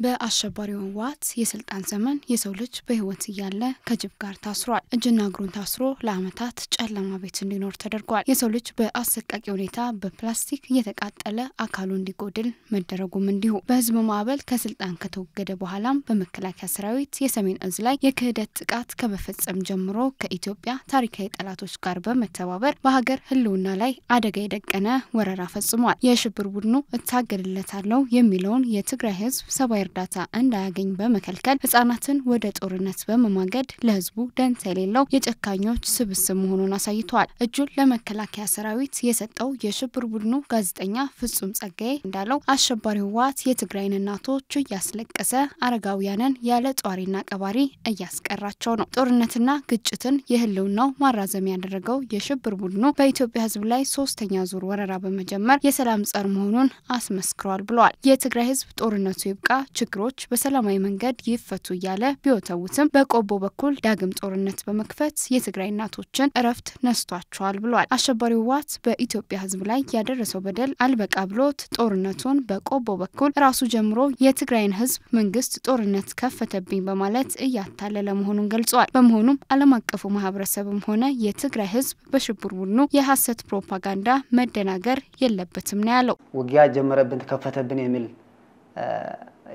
በአሸባሪው ህወሓት የስልጣን ዘመን የሰው ልጅ በህይወት እያለ ከጅብ ጋር ታስሯል። እጅና እግሩን ታስሮ ለዓመታት ጨለማ ቤት እንዲኖር ተደርጓል። የሰው ልጅ በአሰቃቂ ሁኔታ በፕላስቲክ እየተቃጠለ አካሉ እንዲጎድል መደረጉም እንዲሁ። በህዝብ ማዕበል ከስልጣን ከተወገደ በኋላም በመከላከያ ሰራዊት የሰሜን እዝ ላይ የክህደት ጥቃት ከመፈጸም ጀምሮ ከኢትዮጵያ ታሪካዊ ጠላቶች ጋር በመተባበር በሀገር ህልውና ላይ አደጋ የደቀነ ወረራ ፈጽሟል። የሽብር ቡድኑ እታገልለታለሁ የሚለውን የትግራይ ህዝብ ሰብአዊ እርዳታ እንዳያገኝ በመከልከል ህጻናትን ወደ ጦርነት በመማገድ ለህዝቡ ደንታ የሌለው የጨካኞች ስብስብ መሆኑን አሳይተዋል። እጁን ለመከላከያ ሰራዊት የሰጠው የሽብር ቡድኑ ጋዜጠኛ ፍጹም ጸጋዬ እንዳለው አሸባሪ ህወሓት የትግራይን እናቶች እያስለቀሰ አረጋውያንን ያለ ጧሪና ቀባሪ እያስቀራቸው ነው። ጦርነትና ግጭትን የህልውናው ማራዘሚያ ያደረገው የሽብር ቡድኑ በኢትዮጵያ ህዝብ ላይ ሶስተኛ ዙር ወረራ በመጀመር የሰላም ጸር መሆኑን አስመስክሯል ብለዋል። የትግራይ ህዝብ ጦርነቱ ይብቃ ችግሮች በሰላማዊ መንገድ ይፈቱ እያለ ቢወተውትም በቆቦ በኩል ዳግም ጦርነት በመክፈት የትግራይ እናቶችን እረፍት ነስቷቸዋል ብሏል። አሸባሪው ህወሓት በኢትዮጵያ ህዝብ ላይ ያደረሰው በደል አልበቃ ብሎት ጦርነቱን በቆቦ በኩል ራሱ ጀምሮ የትግራይን ህዝብ መንግስት ጦርነት ከፈተብኝ በማለት እያታለለ መሆኑን ገልጸዋል። በመሆኑም ዓለም አቀፉ ማህበረሰብም ሆነ የትግራይ ህዝብ በሽብር ቡድኑ የሀሰት ፕሮፓጋንዳ መደናገር የለበትም ነው ያለው። ውጊያ ጀመረብን ተከፈተብን የሚል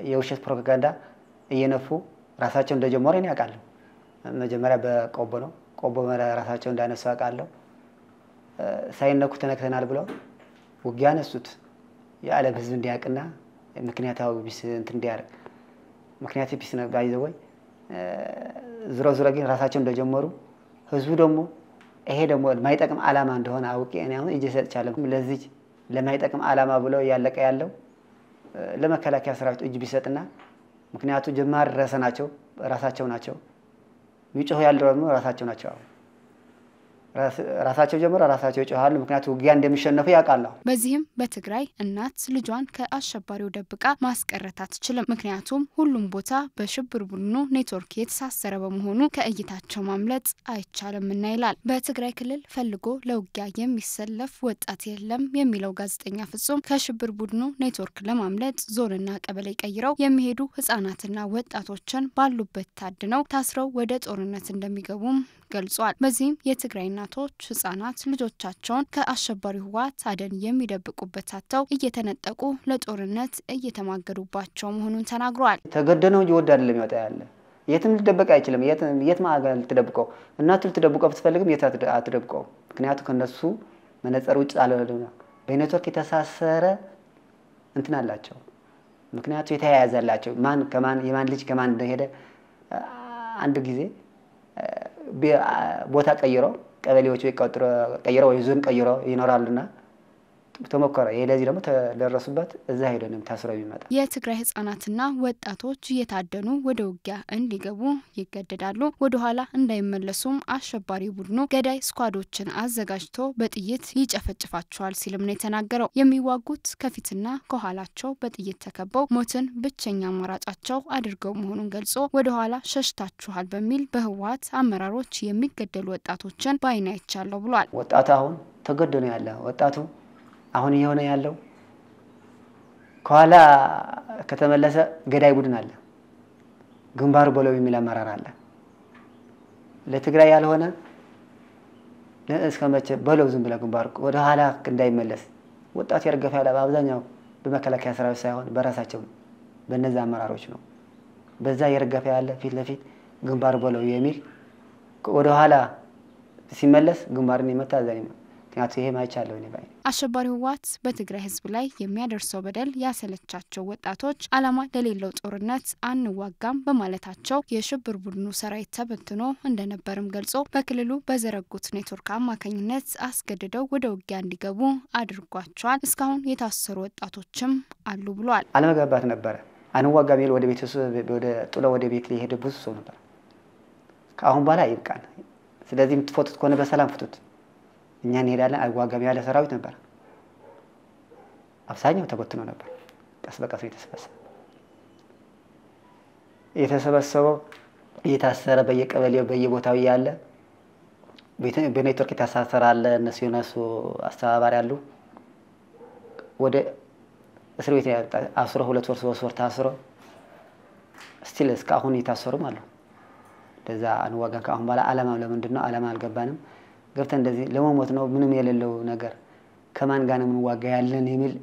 የውሸት ፕሮፓጋንዳ እየነፉ ራሳቸው እንደጀመሩ እኔ አውቃለሁ። መጀመሪያ በቆቦ ነው። ቆቦ ራሳቸው እንዳነሱ አውቃለሁ። ሳይነኩ ተነክተናል ብለው ውጊያ አነሱት። የዓለም ህዝብ እንዲያውቅና ምክንያታዊ ቢስ እንትን እንዲያደርግ ምክንያት ቢስ ባይዘ ወይ ዝሮ ዝሮ ግን ራሳቸው እንደጀመሩ ህዝቡ ደግሞ ይሄ ደግሞ የማይጠቅም ዓላማ እንደሆነ አውቄ እኔ አሁን እጄ ሰጥቻለሁ። ለዚህ ለማይጠቅም ዓላማ ብለው እያለቀ ያለው ለመከላከያ ሰራዊት እጅ ቢሰጥና ምክንያቱ ጀማሪ ራሳቸው ናቸው የሚጮሁ ያለው ደግሞ ራሳቸው ናቸው። ራሳቸው ጀምሮ ራሳቸው ይጮሃሉ። ምክንያቱ ውጊያ እንደሚሸነፉ ያውቃለሁ። በዚህም በትግራይ እናት ልጇን ከአሸባሪው ደብቃ ማስቀረት አትችልም። ምክንያቱም ሁሉም ቦታ በሽብር ቡድኑ ኔትወርክ የተሳሰረ በመሆኑ ከእይታቸው ማምለጥ አይቻልም እና ይላል። በትግራይ ክልል ፈልጎ ለውጊያ የሚሰለፍ ወጣት የለም የሚለው ጋዜጠኛ ፍጹም ከሽብር ቡድኑ ኔትወርክ ለማምለጥ ዞንና ቀበሌ ቀይረው የሚሄዱ ህጻናትና ወጣቶችን ባሉበት ታድነው ታስረው ወደ ጦርነት እንደሚገቡም ገልጿል። በዚህም የትግራይ እናቶች ህጻናት ልጆቻቸውን ከአሸባሪ ህወሓት አደን የሚደብቁበት አጥተው እየተነጠቁ ለጦርነት እየተማገዱባቸው መሆኑን ተናግሯል። ተገደነው እንጂ ወድ አይደለም ይወጣ ያለ የትም ልደበቅ አይችልም። የት ማገር ልትደብቀው እናቱ ልትደብቀው ብትፈልግም የት አትደብቀው። ምክንያቱ ከነሱ መነጽር ውጭ አለ በኔትወርክ የተሳሰረ እንትን አላቸው። ምክንያቱ የተያያዘላቸው ማን ከማን የማን ልጅ ከማን እንደሄደ አንድ ጊዜ ቦታ ቀይረው ቀበሌዎች ቀይረው ወይ ዞን ቀይረው ይኖራሉና ተሞከረ። ይሄ ለዚህ ደግሞ ተደረሱበት። እዛ ሄደ ነው ታስረው ይመጣ። የትግራይ ህጻናትና ወጣቶች እየታደኑ ወደ ውጊያ እንዲገቡ ይገደዳሉ። ወደ ኋላ እንዳይመለሱም አሸባሪ ቡድኑ ገዳይ ስኳዶችን አዘጋጅቶ በጥይት ይጨፈጭፋቸዋል ሲልም ነው የተናገረው። የሚዋጉት ከፊትና ከኋላቸው በጥይት ተከበው ሞትን ብቸኛ አማራጫቸው አድርገው መሆኑን ገልጾ ወደ ኋላ ሸሽታችኋል በሚል በህወሓት አመራሮች የሚገደሉ ወጣቶችን በአይን አይቻለሁ ብሏል። ወጣቱ አሁን ተገዶ ነው ያለ ወጣቱ አሁን እየሆነ ያለው ከኋላ ከተመለሰ ገዳይ ቡድን አለ፣ ግንባሩ በለው የሚል አመራር አለ። ለትግራይ ያልሆነ እስከ መቼ በለው ዝም ብለ ግንባሩ ወደ ኋላ እንዳይመለስ ወጣቱ ያርገፈ ያለ በአብዛኛው በመከላከያ ሰራዊት ሳይሆን በራሳቸው በነዚ አመራሮች ነው። በዛ የረገፈ ያለ ፊት ለፊት ግንባር በለው የሚል ወደ ኋላ ሲመለስ ግንባርን የመታ ምክንያቱ ይሄ ማይቻለሁ እኔ ባይ አሸባሪ ህወሓት በትግራይ ህዝብ ላይ የሚያደርሰው በደል ያሰለቻቸው ወጣቶች ዓላማ ለሌለው ጦርነት አንዋጋም በማለታቸው የሽብር ቡድኑ ሰራዊት ተበትኖ እንደነበርም ገልጾ በክልሉ በዘረጉት ኔትወርክ አማካኝነት አስገድደው ወደ ውጊያ እንዲገቡ አድርጓቸዋል። እስካሁን የታሰሩ ወጣቶችም አሉ ብሏል። አለመግባባት ነበረ። አንዋጋ ሚል ወደ ጥሎ ወደ ቤት ሊሄደ ብዙ ሰው ነበር። ከአሁን በኋላ ይብቃን። ስለዚህ የምትፎቱት ከሆነ በሰላም ፍቱት እኛ እንሄዳለን አይዋጋም ያለ ሰራዊት ነበር። አብዛኛው ተበትኖ ነበር። ቀስ በቀስ የተሰበሰበ የተሰበሰበው እየታሰረ በየቀበሌው በየቦታው እያለ በኔትወርክ የታሳሰረ አለ። እነሱ የነሱ አስተባባሪ አሉ። ወደ እስር ቤት አስሮ ሁለት ወር ሶስት ወር ታስሮ still እስካሁን እየታሰሩም አሉ። እንደዛ አንዋጋም ከአሁን በኋላ አላማ ለምንድን ነው አላማ አልገባንም። ገብተን እንደዚህ ለመሞት ነው ምንም የሌለው ነገር ከማን ጋር ነው የምንዋጋ ያለን የሚል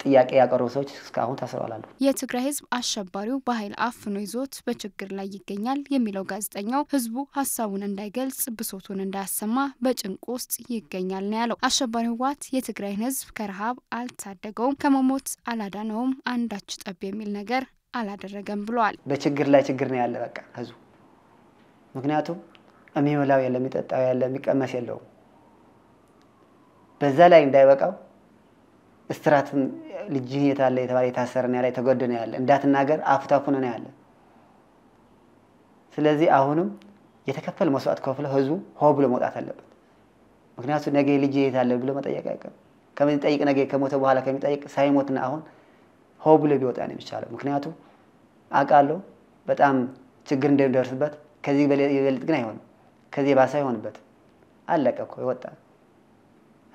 ጥያቄ ያቀረቡ ሰዎች እስካሁን ታስረዋል አሉ። የትግራይ ህዝብ አሸባሪው በኃይል አፍኖ ይዞት በችግር ላይ ይገኛል የሚለው ጋዜጠኛው ህዝቡ ሀሳቡን እንዳይገልጽ ብሶቱን እንዳያሰማ በጭንቅ ውስጥ ይገኛል ነው ያለው። አሸባሪው ህወሓት የትግራይን ህዝብ ከረሃብ አልታደገውም፣ ከመሞት አላዳነውም፣ አንዳች ጠብ የሚል ነገር አላደረገም ብለዋል። በችግር ላይ ችግር ነው ያለ በቃ ህዝቡ። ምክንያቱም የሚበላው የለ፣ የሚጠጣው ያለ፣ የሚቀመስ የለውም። በዛ ላይ እንዳይበቃው እስትራትም ልጅ የት አለ የተባለ የታሰረ ነው ያለ የተጎደ ያለ እንዳትናገር አፍታፉን ነው ያለ። ስለዚህ አሁንም የተከፈለ መስዋዕት ከፍለ ህዝቡ ሆ ብሎ መውጣት አለበት። ምክንያቱም ነገ ልጅ የት አለ ብሎ መጠየቅ አይቀርም። ከሚጠይቅ ነገ ከሞተ በኋላ ከሚጠይቅ ሳይሞትና አሁን ሆ ብሎ ቢወጣ ነው የሚቻለው። ምክንያቱም አውቃለሁ በጣም ችግር እንደሚደርስበት ከዚህ የበለጥ ግን አይሆንም። ከዚህ የባሰ አይሆንበት። አለቀ እኮ ይወጣ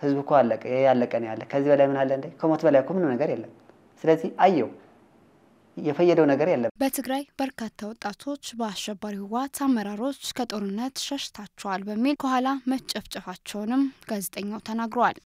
ህዝብ እኮ አለቀ። ያለቀ ነው ያለ። ከዚህ በላይ ምን አለ እንዴ? ከሞት በላይ እኮ ምንም ነገር የለም። ስለዚህ አየው የፈየደው ነገር የለም። በትግራይ በርካታ ወጣቶች በአሸባሪ ህወሓት አመራሮች ከጦርነት ሸሽታቸዋል በሚል ከኋላ መጨፍጨፋቸውንም ጋዜጠኛው ተናግረዋል።